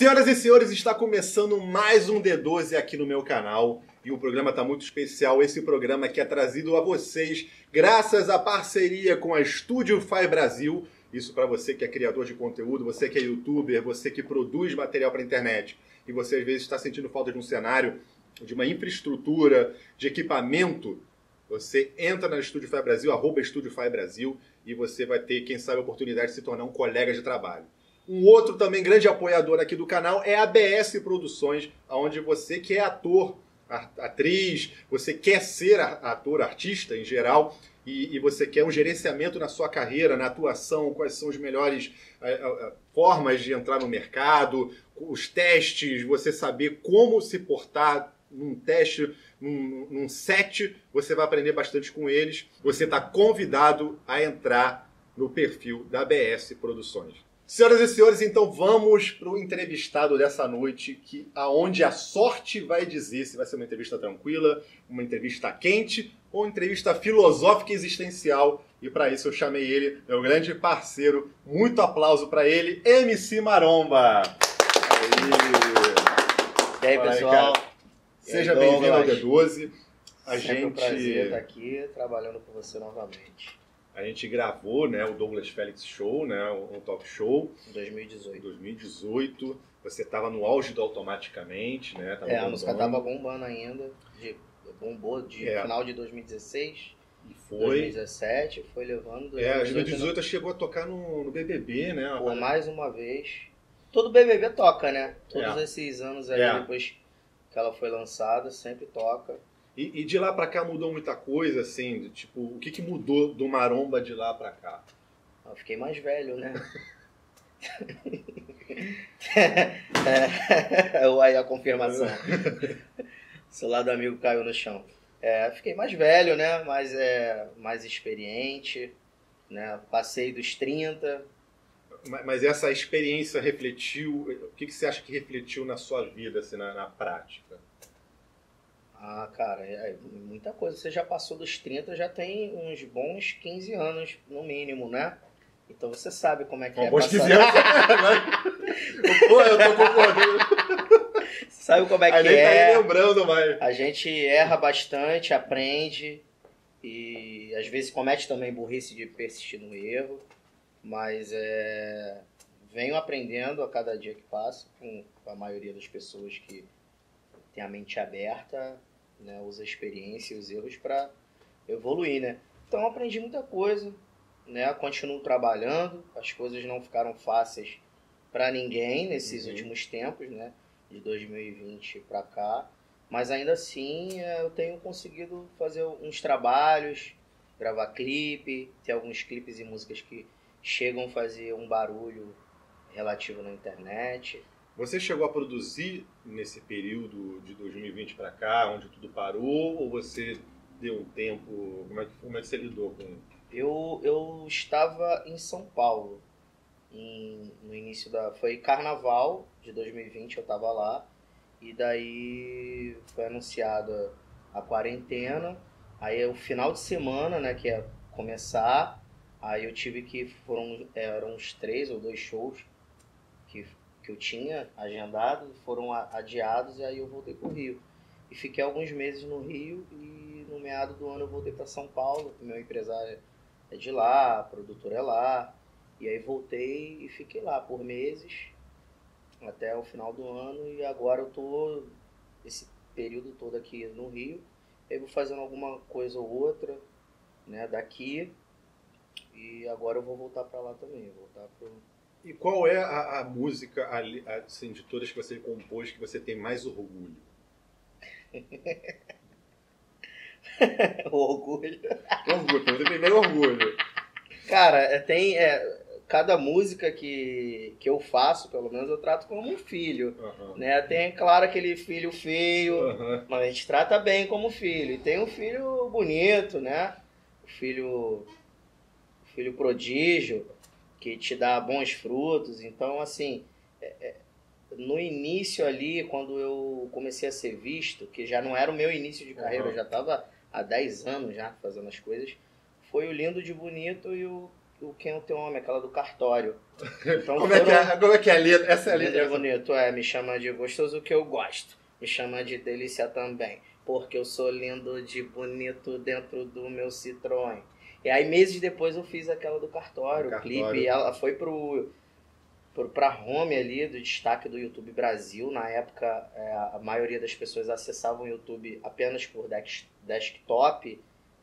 Senhoras e senhores, está começando mais um D12 aqui no meu canal e o programa está muito especial. Esse programa que é trazido a vocês graças à parceria com a Estúdio Fai Brasil. Isso para você que é criador de conteúdo, você que é youtuber, você que produz material para internet e você às vezes está sentindo falta de um cenário, de uma infraestrutura, de equipamento. Você entra na Estúdio Fai Brasil, arroba Estúdio Fai Brasil, e você vai ter, quem sabe, a oportunidade de se tornar um colega de trabalho. Um outro também grande apoiador aqui do canal é a BS Produções, onde você que é ator, atriz, você quer ser ator, artista em geral, e, e, você quer um gerenciamento na sua carreira, na atuação, quais são as melhores uh, uh, formas de entrar no mercado, os testes, você saber como se portar num teste, num, num set, você vai aprender bastante com eles. Você está convidado a entrar no perfil da BS Produções. Senhoras e senhores, então vamos para o entrevistado dessa noite, que aonde a sorte vai dizer se vai ser uma entrevista tranquila, uma entrevista quente ou uma entrevista filosófica e existencial. E para isso eu chamei ele, meu grande parceiro. Muito aplauso para ele, MC Maromba. E aí, pessoal? Aí, Seja bem-vindo ao D12. A Sempre gente... um prazer estar aqui trabalhando com você novamente. A gente gravou né, o Douglas Félix Show, né, um talk show. Em 2018. 2018. Você estava no auge do Automaticamente, né? Tava é, bombando. a música estava bombando ainda. De, bombou de é. final de 2016. E foi. 2017, foi levando. 2018, é, 2018 chegou a tocar no, no BBB, né? Por mais uma vez. Todo BBB toca, né? Todos é. esses anos aí, é. depois que ela foi lançada, sempre toca. E, e, de lá para cá mudou muita coisa, assim, tipo, o que, que mudou do Maromba de lá para cá? Eu fiquei mais velho, né? é, aí a confirmação. Seu lado amigo caiu no chão. É, fiquei mais velho, né? Mais, é, mais experiente, né? Passei dos 30. Mas essa experiência refletiu, o que, que você acha que refletiu na sua vida, assim, na, na prática? Ah, cara, é, é muita coisa. Você já passou dos 30, já tem uns bons 15 anos, no mínimo, né? Então você sabe como é que é. Bons 15 anos. Pô, eu tô concordando. Sabe como é que a gente é. Tá lembrando, mas... A gente erra bastante, aprende e às vezes comete também burrice de persistir no erro, mas é... venho aprendendo a cada dia que passa com a maioria das pessoas que tem a mente aberta né? Usa a experiência e os erros para evoluir, né? Então aprendi muita coisa, né? Continuo trabalhando, as coisas não ficaram fáceis para ninguém nesses uhum. últimos tempos, né? De 2020 para cá, mas ainda assim é, eu tenho conseguido fazer uns trabalhos, gravar clipe, ter alguns clipes e músicas que chegam a fazer um barulho relativo na internet. Você chegou a produzir nesse período de 2020 para cá, onde tudo parou, ou você deu um tempo? Como é que, como é que você lidou com eu, eu estava em São Paulo em, no início da. Foi carnaval de 2020, eu estava lá. E daí foi anunciada a quarentena. Aí o final de semana, né, que ia começar. Aí eu tive que. Foram, eram uns três ou dois shows que eu tinha agendado foram adiados e aí eu voltei para o Rio. E fiquei alguns meses no Rio e no meado do ano eu voltei para São Paulo, meu empresário é de lá, a produtora é lá. E aí voltei e fiquei lá por meses até o final do ano e agora eu tô esse período todo aqui no Rio. Eu vou fazendo alguma coisa ou outra, né, daqui. E agora eu vou voltar para lá também, voltar pro e qual é a, a música, assim, de todas que você compôs, que você tem mais orgulho? orgulho. Orgulho, você tem meio orgulho. Cara, é, tem. É, cada música que, que eu faço, pelo menos, eu trato como um filho. Uhum. Né? Tem, claro, aquele filho feio, uhum. mas a gente trata bem como filho. E tem um filho bonito, né? O filho, o filho prodígio que te dá bons frutos. Então, assim, é, é, no início ali, quando eu comecei a ser visto, que já não era o meu início de carreira, uhum. eu já estava há 10 anos já fazendo as coisas, foi o Lindo de Bonito e o o Quem é o Teu Homem, aquela do cartório. Então Como é, que foram- é, como é que é letra? Essa é Letra letra. é bonito, é. Me chama de gostoso que eu gosto. Me chama de delícia também. Porque eu sou lindo de bonito dentro do meu Citroën. E aí, meses depois, eu fiz aquela do cartório, o clipe. cartório. E ela foi pro, pro, pra home ali do destaque do YouTube Brasil. Na época, é, a maioria das pessoas acessavam o YouTube apenas por desktop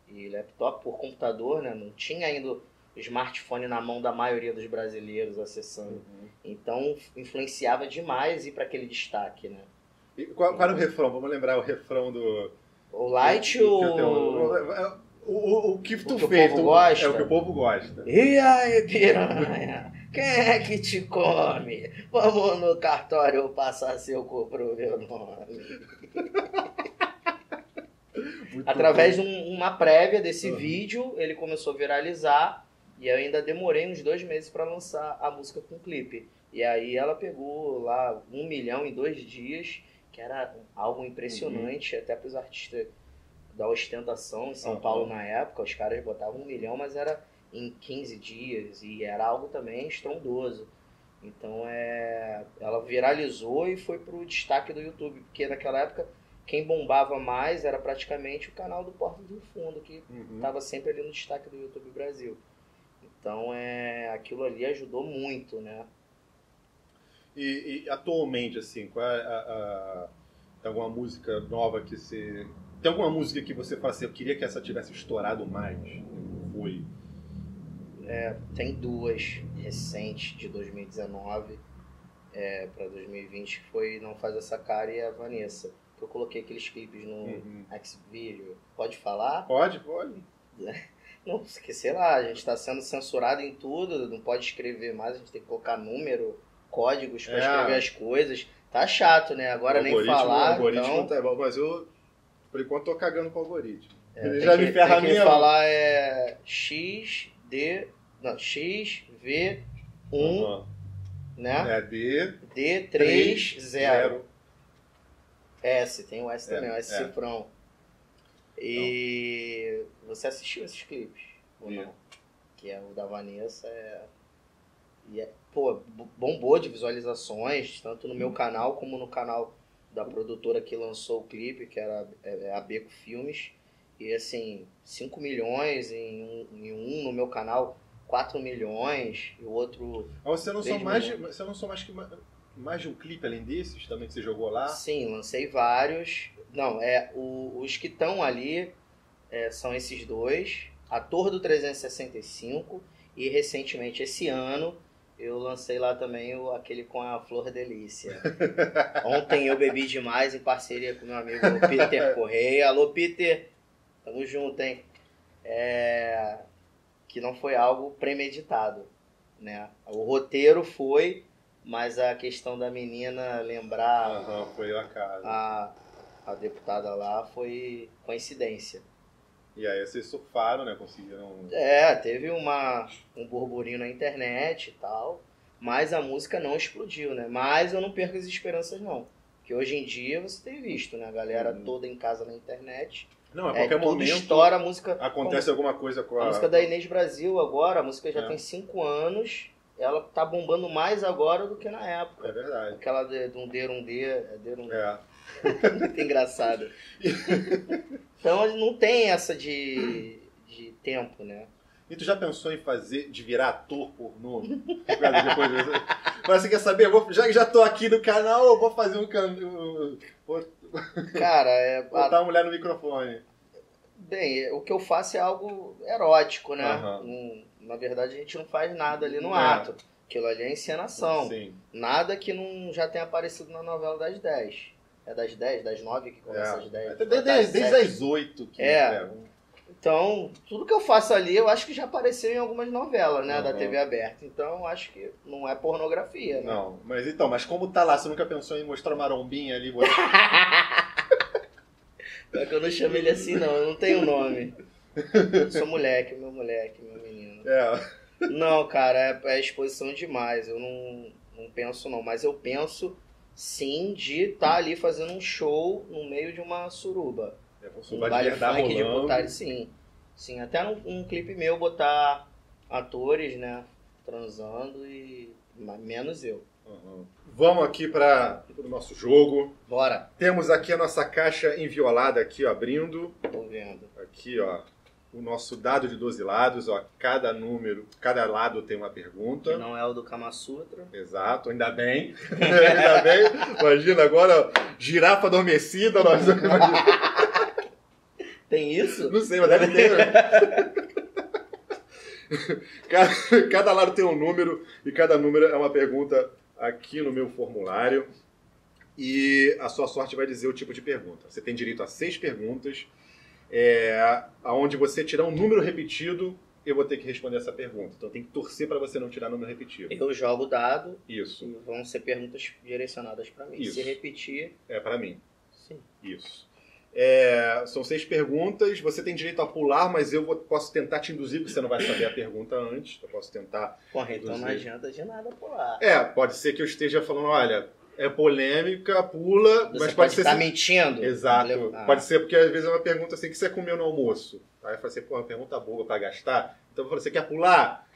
e laptop, por computador, né? Não tinha ainda o smartphone na mão da maioria dos brasileiros acessando. Uhum. Então influenciava demais ir para aquele destaque, né? E qual, qual era o refrão? Vamos lembrar o refrão do. O Light ou. tenho- O, o, o que tu que o fez. tu- gosta. É o que o povo gosta. E aí, piranha? Quem é que te come? Vamos no cartório passar seu cu pro meu nome. Muito Através de bom. um- uma prévia desse Uhum. vídeo, ele começou a viralizar e eu ainda demorei uns dois meses para lançar a música com clipe. E aí ela pegou lá um milhão em dois dias, que era algo impressionante até para os artistas da ostentação em São Uhum. Paulo na época. Os caras botavam um milhão, mas era em 15 dias e era algo também estrondoso. Então é, ela viralizou e foi pro destaque do YouTube, porque naquela época quem bombava mais era praticamente o canal do Porta do Fundo, que Uhum. estava sempre ali no destaque do YouTube Brasil. Então é, aquilo ali ajudou muito, né? E, e atualmente, assim, qual é a, a- alguma música nova que você. Tem alguma música que você fala assim, eu queria que essa tivesse estourado mais? Foi. Tem duas recentes de 2019 é, para 2020 que foi Não Faz Essa Cara e a Vanessa. Que eu coloquei aqueles clipes no Uhum. Xvideo. Pode falar? Pode, pode. Não, porque sei lá, a gente está sendo censurado em tudo, não pode escrever mais, a gente tem que colocar número, códigos para É. escrever as coisas. Tá chato, né? Agora nem falar. O algoritmo então, tá bom, mas eu, por enquanto, tô cagando com o algoritmo. é, Ele já que, me ferra tem que falar é X, D, não, X, V, 1, Uhum. né? É D, D, 3, 0. zero. S, tem o S É, também, o S é. cifrão. E você assistiu esses clipes? Ou não? Que é o da Vanessa. É... E é, pô, bombou de visualizações, tanto no meu canal como no canal da produtora que lançou o clipe, que era é, a Beco Filmes. E assim, 5 milhões em um, em um no meu canal, 4 milhões, e o outro Mas você Três mais, de, você não são mais que ma- mais de um clipe além desses também que você jogou lá? Sim, lancei vários. Não, é o- os que estão ali é, são esses dois. Ator do 365 e recentemente esse ano eu lancei lá também o, aquele com a Flor Delícia. Ontem eu bebi demais em parceria com meu amigo Peter Correia. Alô Peter, tamo junto, hein? É, que não foi algo premeditado, né? O roteiro foi, mas a questão da menina lembrar Aham, foi a casa. a, a deputada lá foi coincidência. E aí vocês surfaram, né? Conseguiram. É, teve uma, um burburinho na internet e tal, mas a música não explodiu, né? Mas eu não perco as esperanças, não. Porque hoje em dia você tem visto, né? A galera Uhum. toda em casa na internet. Não, a É, qualquer tudo momento estoura a música. acontece alguma coisa com A a. música da Inês Brasil agora, a música já É. tem cinco anos. Ela tá bombando mais agora do que na época. É verdade. Aquela de, de um D, um D, é um É. muito engraçado. então não tem essa de, de tempo, né? E tu já pensou em fazer, de virar ator pornô? Depois disso? Mas você quer saber? Vou- já que já tô aqui no canal, eu vou fazer um can... um- Cara, é, a- botar uma mulher no microfone. bem, o que eu faço é algo erótico, né? Aham. Não- na verdade, a gente não faz nada ali no É. ato. Aquilo ali é encenação. Sim. Nada que não já tenha aparecido na novela das 10. É das 10, das 9 que começa às 10. É. Desde, desde, desde as oito que. É. Então, tudo que eu faço ali, eu acho que já apareceu em algumas novelas, né, da Uhum. TV aberta. Então, eu acho que não é pornografia, né? Não, mas então, mas como tá lá, você nunca pensou em mostrar uma marombinha ali? você- É que eu não chamo ele assim, não. Eu não tenho nome. Eu sou moleque, meu moleque, meu menino. É. Não, cara, é, é exposição demais. Eu não, não penso, não. Mas eu penso, sim, de estar ali fazendo um show no meio de uma suruba. É, Um de baile verdade funk de botar, sim. Sim, até num um clipe meu botar atores, né? Transando e. Menos eu. Uhum. Vamos aqui para o nosso jogo. Bora, Temos aqui a nossa caixa enviolada aqui, ó, abrindo. tô vendo. Aqui, ó, o nosso dado de 12 lados, ó, cada número, cada lado tem uma pergunta. Que não é o do Kama Sutra. Exato, ainda bem. ainda bem. Imagina agora, girafa adormecida, nós Tem isso? Não sei, mas deve ter. né? cada, cada lado tem um número e cada número é uma pergunta aqui no meu formulário. E a sua sorte vai dizer o tipo de pergunta. Você tem direito a seis perguntas, é, aonde você tirar um número repetido, eu vou ter que responder essa pergunta. Então tem que torcer para você não tirar número repetido. Eu jogo dado Isso, e vão ser perguntas direcionadas pra mim. Isso. Se repetir, é para mim. sim. Isso. É, são seis perguntas. Você tem direito a pular, mas eu vou- posso tentar te induzir, porque você não vai saber a pergunta antes. Eu posso tentar. Porra, então não adianta de nada pular. É, pode ser que eu esteja falando, olha, é polêmica, pula, Você mas pode pode ser. estar sim- mentindo. Exato. Ah, Pode ser porque às vezes é uma pergunta assim que você comeu no almoço. Aí eu falo assim, pô, uma pergunta boa pra gastar. Então eu falo, você quer pular?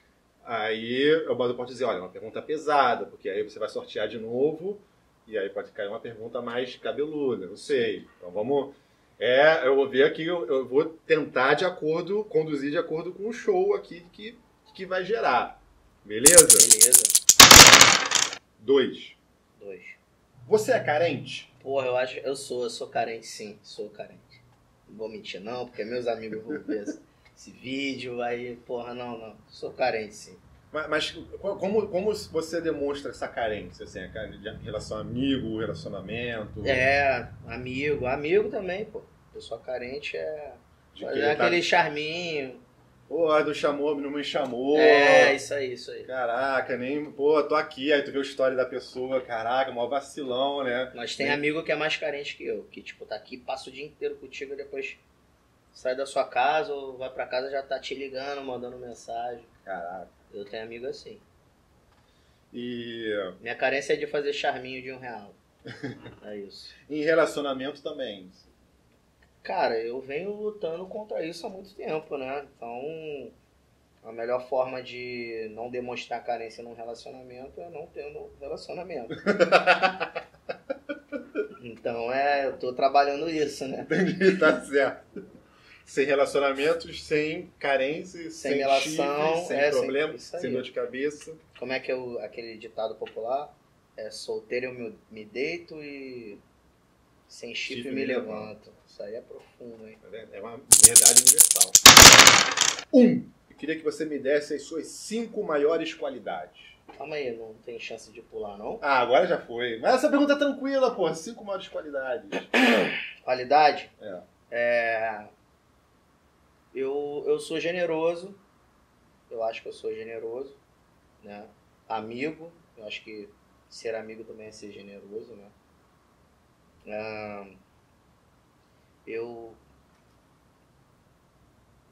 Aí eu posso dizer, olha, é uma pergunta pesada, porque aí você vai sortear de novo, e aí pode cair uma pergunta mais cabeluda, não sei. Então vamos. É, eu vou ver aqui, eu, eu vou tentar de acordo, conduzir de acordo com o show aqui que, que vai gerar. Beleza? Beleza. Dois. Dois. Você é carente? Porra, eu acho eu sou, eu sou carente sim, sou carente. Não vou mentir não, porque meus amigos vão ver esse, vídeo, aí, porra, não, não. Sou carente sim. Mas, mas como, como você demonstra essa carência, assim, em relação a amigo, relacionamento? É, amigo, amigo também, pô. Pessoa carente é De fazer querer tá- aquele charminho. Pô, não chamou, não me chamou. É, isso aí, isso aí. Caraca, nem. Pô, tô aqui, aí tu vê a história da pessoa, caraca, mó vacilão, né? Mas tem Sim. amigo que é mais carente que eu, que tipo, tá aqui, passa o dia inteiro contigo e depois sai da sua casa ou vai pra casa já tá te ligando, mandando mensagem. Caraca. Eu tenho amigo assim. E Minha carência é de fazer charminho de um real. É isso. em relacionamento também. Cara, eu venho lutando contra isso há muito tempo, né? Então, a melhor forma de não demonstrar carência num relacionamento é não ter um relacionamento. Então, é, eu tô trabalhando isso, né? Entendi, tá certo. Sem relacionamentos, sem carência, sem, relação, chifre, sem é, sem- problema, aí. sem dor de cabeça. Como é que é o, aquele ditado popular? É solteiro eu me, me deito e sem chifre, Chifre me levanto. Isso aí é profundo, hein? É uma verdade universal. Um, eu queria que você me desse as suas cinco maiores qualidades. Calma aí, não tem chance de pular, não? Ah, agora já foi. Mas essa pergunta é tranquila, pô. Cinco maiores qualidades. Qualidade? É. É, Eu, eu sou generoso. Eu acho que eu sou generoso. Né? Amigo. Eu acho que ser amigo também é ser generoso, né? Ahn, eu,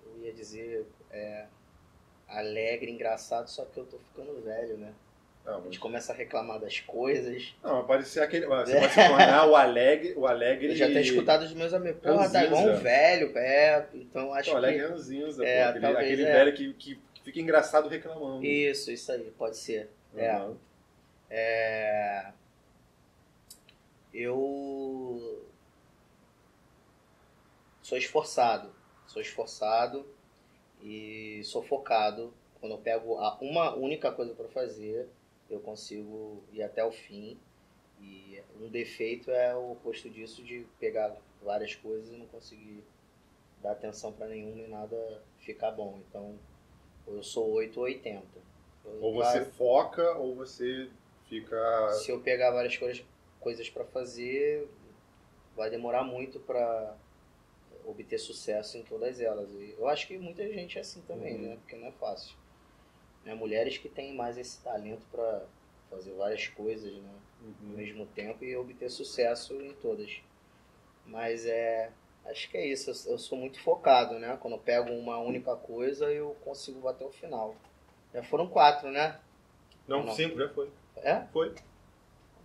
eu ia dizer é, alegre, engraçado, só que eu tô ficando velho, né? Não, A mas, gente começa a reclamar das coisas. não, pode ser aquele. Você pode se tornar o alegre. O alegre Eu já tenho escutado dos meus amigos, porra, tá igual um velho, é, então acho Não, que... alegre ranzinza, É, pô. Aquele, talvez, aquele é. velho que, que, fica engraçado reclamando. Isso, isso aí, pode ser. É. Uhum. É, Eu sou esforçado, sou esforçado e sou focado. Quando eu pego a- uma única coisa para fazer, eu consigo ir até o fim. E um defeito é o oposto disso de pegar várias coisas e não conseguir dar atenção para nenhuma e nada ficar bom. Então, eu sou 8 ou 80. Eu, Ou você foca, ou você fica. se eu pegar várias coisas, coisas para fazer, vai demorar muito para obter sucesso em todas elas. E eu acho que muita gente é assim também, Uhum. né? Porque não é fácil. Né? Mulheres que têm mais esse talento para fazer várias coisas, né? ao Uhum. mesmo tempo e obter sucesso em todas. Mas é. Acho que é isso. Eu, eu sou muito focado, né? Quando eu pego uma única coisa, eu consigo bater o final. Já foram quatro, né? Não, Não. cinco, já foi. É? Foi.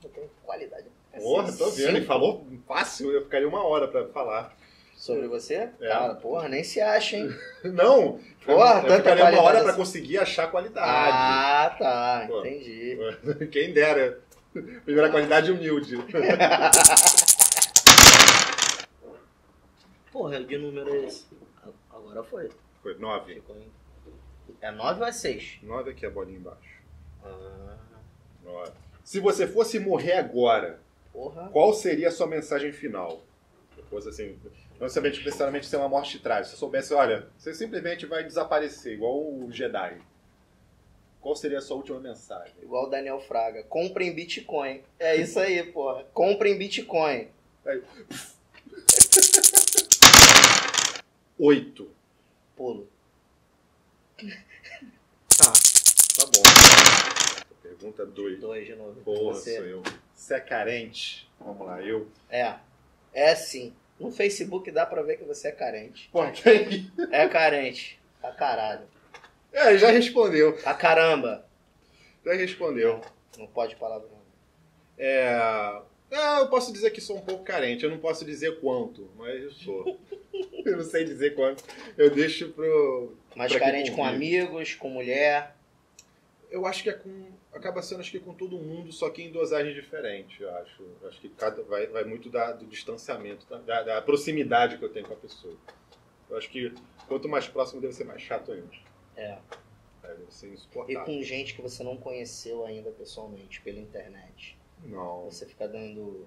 Eu tenho qualidade. Porra, tô vendo. E Cinco. falou fácil, eu ficaria uma hora pra falar. Sobre você? É. Cara, porra, nem se acha, hein? Não, Porra, eu tanta ficaria uma hora pra assim. conseguir achar qualidade. Ah, tá, Pô. entendi. Quem dera. Primeira qualidade humilde. Porra, que número é esse? Agora foi. Foi nove. Ficou em... É 9 ou é 6? Nove aqui a bolinha embaixo. Ah, Nove. Se você fosse morrer agora, porra. qual seria a sua mensagem final? Se fosse assim, não necessariamente, necessariamente ser uma morte trágica. Se você soubesse, olha, você simplesmente vai desaparecer, igual o Jedi. Qual seria a sua última mensagem? Igual o Daniel Fraga. Comprem Bitcoin. É isso aí, porra. Comprem Bitcoin. Oito. Pulo. Tá, tá. Pergunta dois. Dois de novo. Porra, Você. sou eu. Você é carente? Vamos lá, eu. É. É sim. No Facebook dá pra ver que você é carente. Porra, quem? É carente. Pra caralho. É, já respondeu. Pra caramba. Já respondeu. Não pode palavrão. É. Ah, eu posso dizer que sou um pouco carente. Eu não posso dizer quanto, mas eu sou. eu não sei dizer quanto. Eu deixo pro. Quem carente com amigos, com mulher. Eu acho que é com. Acaba sendo acho que com todo mundo, só que em dosagem diferente, eu acho. Eu acho que cada, vai, vai muito da- do distanciamento, tá? da, da proximidade que eu tenho com a pessoa. Eu acho que quanto mais próximo deve ser mais chato ainda. É. É, deve ser E insuportável. com gente que você não conheceu ainda pessoalmente, pela internet. Não, Você fica dando.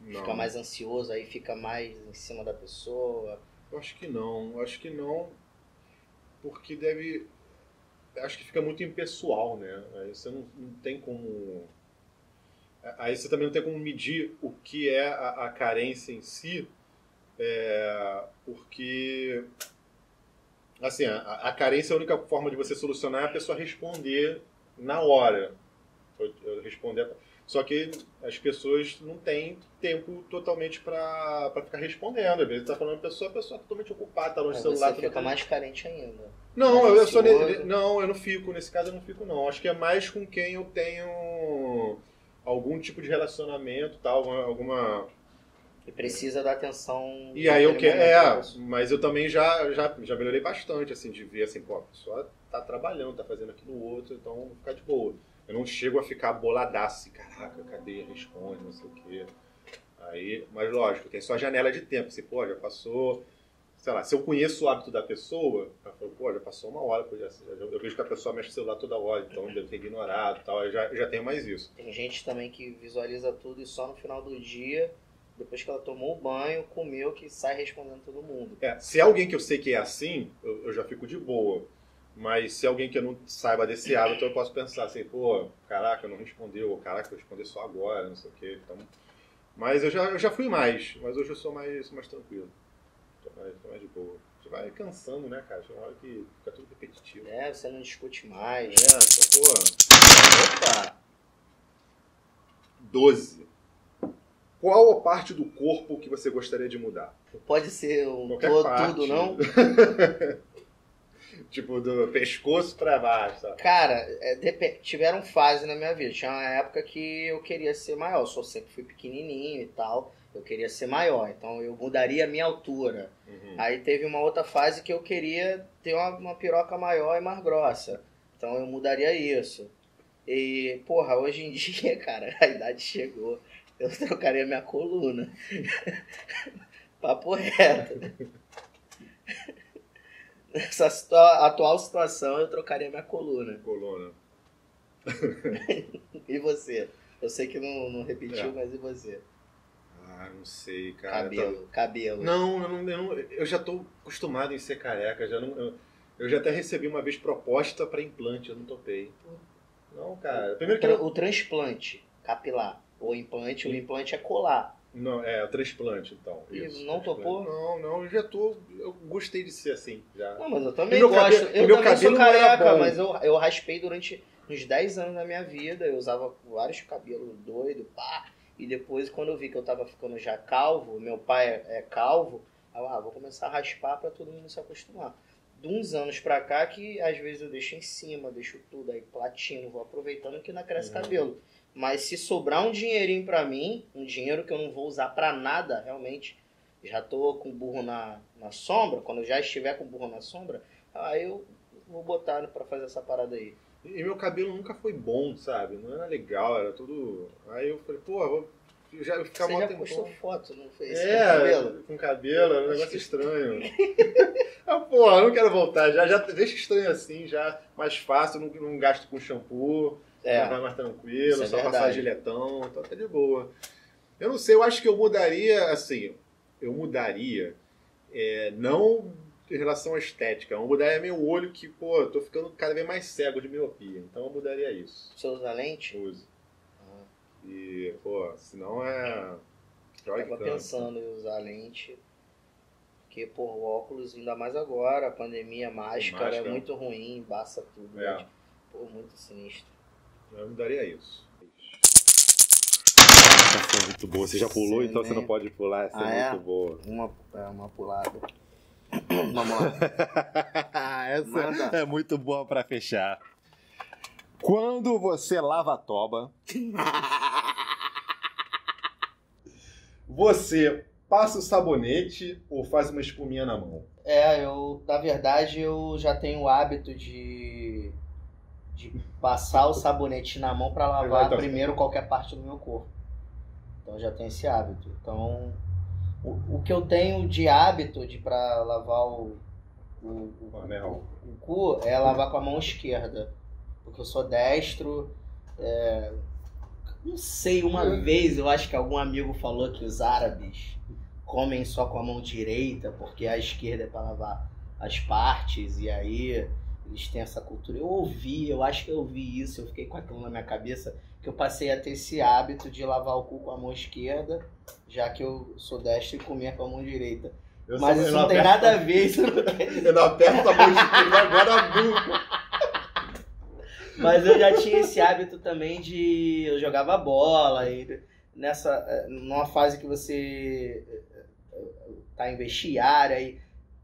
não. Fica mais ansioso, aí fica mais em cima da pessoa. Eu acho que não. Eu acho que não. Porque deve. Acho que fica muito impessoal, né? Aí você não, não tem como. Aí você também não tem como medir o que é a, a carência em si, é, porque. Assim, a, a carência, a única forma de você solucionar é a pessoa responder na hora. Eu- eu responder. Só que as pessoas não têm tempo totalmente pra pra ficar respondendo. Às vezes tá falando com a pessoa, a pessoa tá totalmente ocupada, tá longe do celular. você tá fica mais carente ainda. Não, eu, eu sou ne- não, eu não fico. Nesse caso eu não fico, não. Acho que é mais com quem eu tenho algum tipo de relacionamento, tal, alguma-. E precisa da atenção. E aí eu quero. É, mas eu também já, já, já melhorei bastante, assim, de ver assim, pô, a pessoa tá trabalhando, tá fazendo aquilo outro, então vou ficar de boa. Eu não chego a ficar boladaço, assim, caraca, cadê? Responde, não sei o quê. Aí, mas lógico, tem só janela de tempo. Assim, pô, já passou. Sei lá, se eu conheço o hábito da pessoa, eu falo, pô, já passou uma hora, já, eu, vejo que a pessoa mexe no celular toda hora, então eu devo ter ignorado e tal. Eu já, eu já tenho mais isso. Tem gente também que visualiza tudo e só no final do dia, depois que ela tomou o banho, comeu, que sai respondendo todo mundo. É, se é alguém que eu sei que é assim, eu, eu já fico de boa. Mas se alguém que eu não saiba desse hábito, eu posso pensar assim, pô, caraca, não respondeu, ou caraca, eu responder só agora, não sei o quê. Então, mas eu já, eu já fui mais, mas hoje eu sou mais, mais tranquilo. Tô mais, tô mais de boa. Você vai cansando, né, cara? Chega uma hora que fica tudo repetitivo. É, você não discute mais. É, só, pô, Opa! 12. Qual a parte do corpo que você gostaria de mudar? Pode ser um Qualquer todo, tudo, não? tipo, do pescoço pra baixo, sabe? Cara, é, tiveram fases na minha vida. Tinha uma época que eu queria ser maior. Eu só sempre fui pequenininho e tal. Eu queria ser maior. Então eu mudaria a minha altura. Uhum. Aí teve uma outra fase que eu queria ter uma, uma piroca maior e mais grossa. Então eu mudaria isso. E, porra, hoje em dia, cara, a idade chegou. Eu trocaria minha coluna. Papo reto. Nessa situa- atual situação, eu trocaria minha coluna. Coluna. E você? Eu sei que não, não repetiu, É. mas e você? Ah, não sei, cara. Cabelo, cabelo. Tá- Não, eu, não, eu, não- eu já tô acostumado em ser careca. Já não, eu, eu já até recebi uma vez proposta pra implante, eu não topei. Não, cara. Primeiro que Tra- eu, O transplante capilar. O implante, o implante é colar. Não, é, o transplante, então. E Isso, não transplante. topou? Não, não, eu já tô. Eu gostei de ser assim, já. Não, mas eu também E meu gosto. cabelo- eu meu também cabelo sou careca, bom. mas eu, eu raspei durante uns 10 anos da minha vida. Eu usava vários cabelos doidos, pá. E depois, quando eu vi que eu tava ficando já calvo, meu pai é, é calvo, eu, ah, vou começar a raspar pra todo mundo se acostumar. De uns anos pra cá, que às vezes eu deixo em cima, deixo tudo aí platino, vou aproveitando que não cresce Uhum. cabelo. Mas se sobrar um dinheirinho pra mim, um dinheiro que eu não vou usar pra nada, realmente, já tô com o burro na, na sombra, quando eu já estiver com o burro na sombra, aí eu vou botar para fazer essa parada aí. E meu cabelo nunca foi bom, sabe? Não era legal, era tudo. Aí eu falei, pô, vou já ficar Você já tempão. postou foto, não fez? É, Com cabelo? com cabelo, é um negócio estranho. ah, porra, não quero voltar. Já, já deixa estranho assim, já mais fácil, não, não gasto com shampoo, É. vai mais tranquilo, é só verdade. passar giletão, então tá de boa. Eu não sei, eu acho que eu mudaria, assim, eu mudaria, é, não em relação à estética, eu mudaria meu olho que, pô, eu tô ficando cada vez mais cego de miopia, então eu mudaria isso. Você usa lente? Uso. Ah, E, pô, senão é. Que tava pensando em usar lente. Porque, pô, o óculos, ainda mais agora, a pandemia, a máscara, Máscara. é muito ruim, embaça tudo. É. Pô, muito sinistro. Eu mudaria isso. Essa é muito boa. Você já pulou, então você não pode pular. Essa Ah, é é? muito boa. Uma, é, uma pulada. Vamos lá. Essa Manda. é muito boa pra fechar. Quando você lava a toba, você passa o sabonete ou faz uma espuminha na mão? É, eu, na verdade, eu já tenho o hábito de, de passar o sabonete na mão para lavar Então- primeiro qualquer parte do meu corpo. Então já tenho esse hábito. Então, o, o que eu tenho de hábito de para lavar o, o, o, O o cu é lavar com a mão esquerda. Porque eu sou destro. é, não sei, uma Hum. vez eu acho que algum amigo falou que os árabes comem só com a mão direita, porque a esquerda é para lavar as partes, e aí eles têm essa cultura. Eu ouvi, eu acho que eu ouvi isso, eu fiquei com aquilo na minha cabeça, que eu passei a ter esse hábito de lavar o cu com a mão esquerda, já que eu sou destro e comia com a mão direita. Eu Mas sou- isso eu não tem nada a ver, isso não Eu não aperto a mão esquerda agora nunca. Mas eu já tinha esse hábito também de. Eu jogava bola e nessa. numa fase que você eh, eh, tá em vestiário, aí,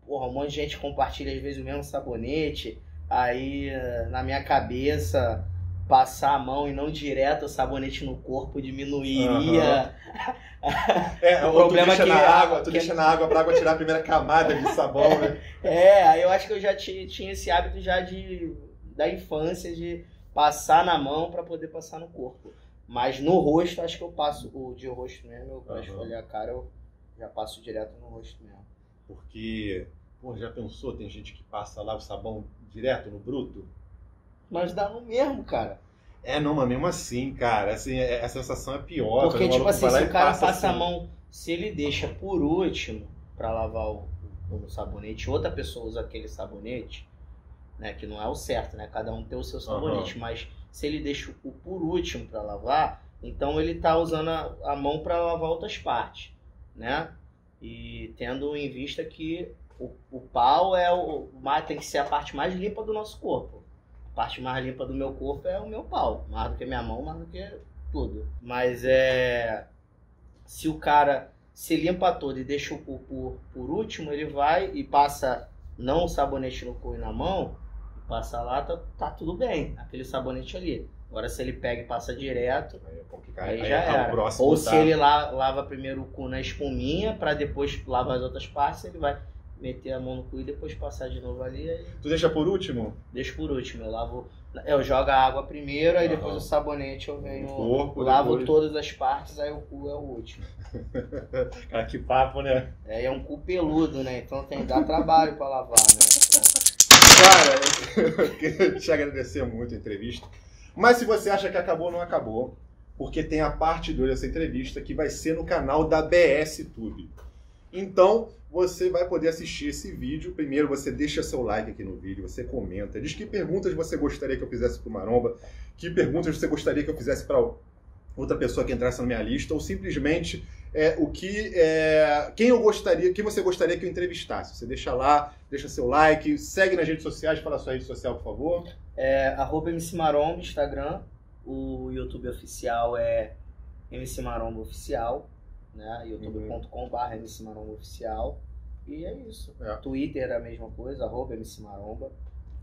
porra, um monte de gente compartilha às vezes o mesmo sabonete. Aí eh, na minha cabeça. Passar a mão e não direto o sabonete no corpo diminuiria. É, O problema tu deixa é que- na água, tu que- deixa na água pra água tirar a primeira camada de sabão, né? É, aí eu acho que eu já tinha, tinha esse hábito já de da infância de passar na mão pra poder passar no corpo. Mas no rosto, acho que eu passo o de rosto mesmo, eu pra Aham. esfoliar a cara, eu já passo direto no rosto mesmo. Porque, pô, já pensou? Tem gente que passa lá o sabão direto no bruto? Mas dá no mesmo, cara. É, não, mas mesmo assim, cara, assim, é- a sensação é pior. Porque, o tipo assim, se o cara passa, assim. a mão, se ele deixa por último pra lavar o, o sabonete, outra pessoa usa aquele sabonete, né, que não é o certo, né, cada um tem o seu sabonete, mas se ele deixa o por último pra lavar, então ele tá usando a, a mão pra lavar outras partes, né? E tendo em vista que o, o pau é o, tem que ser a parte mais limpa do nosso corpo. A parte mais limpa do meu corpo é o meu pau, mais do que minha mão, mais do que tudo. Mas é. Se o cara se limpa todo e deixa o cu por, por último, ele vai e passa não o sabonete no cu e na mão, e passa lá, tá, tá tudo bem, aquele sabonete ali. Agora se ele pega e passa direto, Aí é aí já é era. Ou tá? se ele la- lava primeiro o cu na espuminha, pra depois lavar as outras partes, ele vai meter a mão no cu e depois passar de novo ali, aí Tu deixa por último? deixo por último. Eu lavo. Eu jogo a água primeiro, aí Aham. depois o sabonete eu venho. Corpo, lavo depois- todas as partes, aí o cu é o último. Cara, que papo, né? É, é um cu peludo, né? Então tem dar trabalho pra lavar, né? Cara, eu queria te agradecer muito a entrevista. Mas se você acha que acabou, não acabou. Porque tem a parte 2 dessa entrevista que vai ser no canal da BS Tube. Então, você vai poder assistir esse vídeo. Primeiro, você deixa seu like aqui no vídeo, você comenta, diz que perguntas você gostaria que eu fizesse pro Maromba, que perguntas você gostaria que eu fizesse para outra pessoa que entrasse na minha lista, ou simplesmente é, o que é, quem eu gostaria, quem você gostaria que eu entrevistasse. Você deixa lá, deixa seu like, segue nas redes sociais, fala sua rede social, por favor. É, arroba MC Maromba, Instagram. O YouTube oficial é MC Maromba Oficial, né? youtube.com.br MC Maromba Oficial. E é isso. É. Twitter é a mesma coisa, arroba MC Maromba.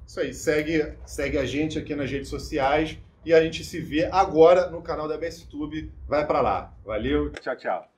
Isso aí, segue, segue a gente aqui nas redes sociais e a gente se vê agora no canal da BSTube. Vai pra lá. Valeu, tchau, tchau.